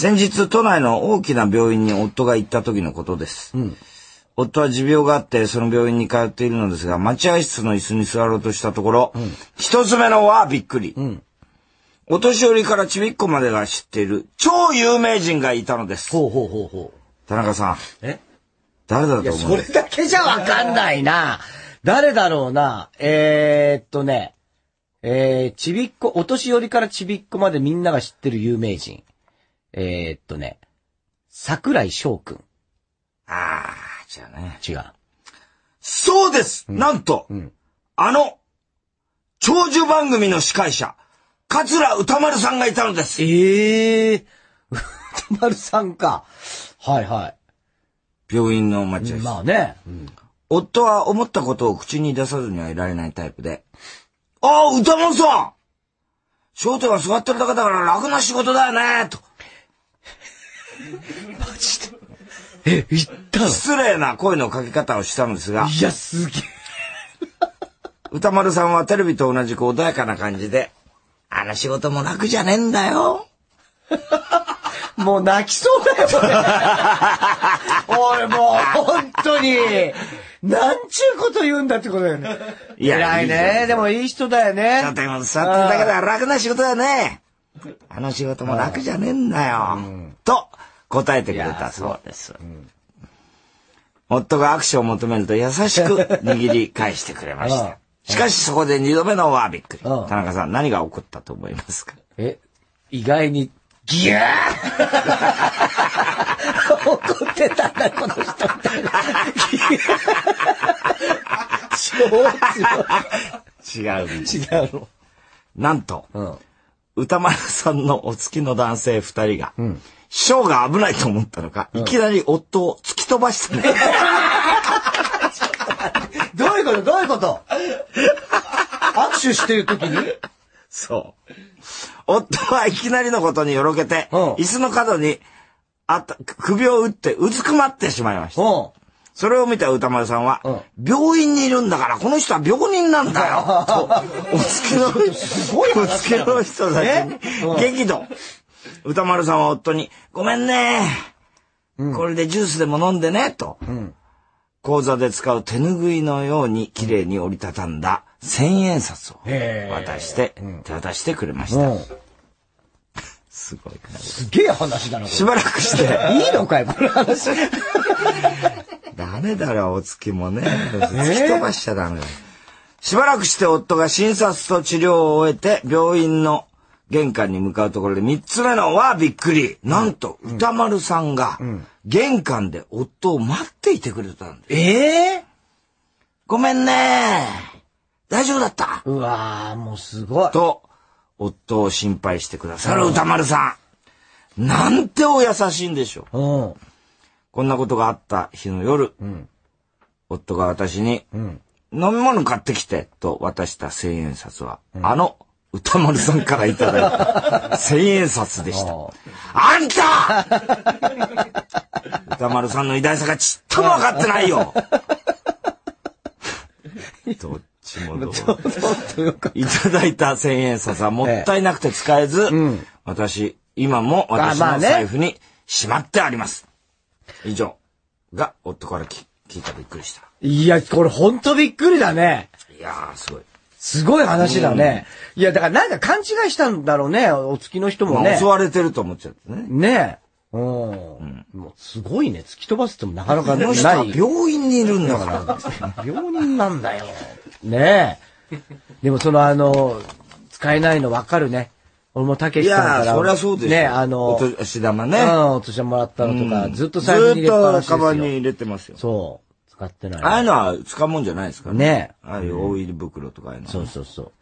先日、都内の大きな病院に夫が行った時のことです。夫は持病があって、その病院に通っているのですが、待合室の椅子に座ろうとしたところ、一つ目のはびっくり。お年寄りからちびっこまでが知っている超有名人がいたのです。ほうほうほうほう。田中さん、え？誰だいや、と思う？それだけじゃわかんないな。誰だろうな。えー、っとね、えー、ちびっこ、お年寄りからちびっこまでみんなが知ってる有名人。えー、っとね、桜井翔くん。ああ、じゃあね。違う。そうです、なんと、んあの、長寿番組の司会者、桂歌丸さんがいたのです。ええー、歌丸さんか。はいは病院の待合い。室。まあね。夫は思ったことを口に出さずにはいられないタイプで、ああ、歌丸さん商店は座ってるだけだから楽な仕事だよねと、え、言ったの？失礼な声のかけ方をしたのですが、いや、すげえ。歌丸さんはテレビと同じく穏やかな感じで、あの仕事も楽じゃねえんだよ。もう泣きそうだよ、俺。俺もう、本当に。なんちゅうこと言うんだってことだよね。いや偉いね。でもいい人だよね。商店も座ってるだけだから楽な仕事だよね。あの仕事も楽じゃねえんだよ。と答えてくれたそうです。夫が握手を求めると優しく 握り返してくれましうんた。しかしそこで二度目のはびっくり。うん田中さん何が起こったと思いますか？え、意外に、ギャー怒ってたんだ、この人みたいな。超 違う。違うの。なんと、うん。歌丸さんのお付きの男性二人が、師匠が危ないと思ったのか、いきなり夫を突き飛ばしたの。どういうこと？どういうこと？握手してる時に？そう。夫はいきなりのことによろけて、うん椅子の角にあった首を打ってうずくまってしまいました。うん。それを見た歌丸さんは、病院にいるんだから、この人は病人なんだよ と、お付きの、お付きの人たちに激怒。歌丸さんは夫に、ごめんね、これでジュースでも飲んでね、と、講座で使う手ぬぐいのように綺麗に折りたたんだ千円札を渡して、手渡してくれました。うん。すごいな。すげえ話だな、こしばらくして、れ。いいのかよ、この話。ダメだろ、お月もね。突き飛ばしちゃダメだよ。しばらくして夫が診察と治療を終えて、病院の玄関に向かうところで三つ目のはびっくり。なんと、歌丸さんが、玄関で夫を待っていてくれたんです。ええごめんね大丈夫だった？うわー、もうすごい。と、夫を心配してくださる歌丸さん。なんてお優しいんでしょう。うん。こんなことがあった日の夜、夫が私に、飲み物買ってきて、と渡した千円札は、あの、歌丸さんからいただいた 千円札でした。あんた 歌丸さんの偉大さがちっとも分かってないよ どっちもどういただいた千円札はもったいなくて使えず、私、今も私の財布にしまってあります。以上が夫からき聞いたびっくりした。いや、これほんとびっくりだね。いやー、すごい。すごい話だね。いや、だからなんか勘違いしたんだろうね、お付きの人もねまあ襲。われてると思っちゃってね。ねえ。うん。もうすごいね。突き飛ばすってもなかなかこない。の人は病院にいるんだから。病人なんだよ。ねえ。でもそのあの、使えないの分かるね。俺もたけいしさんから。やー、そりゃそうですよ。ねあの、お年玉ね。うん、お年玉もらったのとか、うんずっと財布に入れっぱなしですずっとカバンによ。入れてますよ。そってない。ああいうのは使うもんじゃないですからねああいう大入り袋とかああいうのはそうそうそう。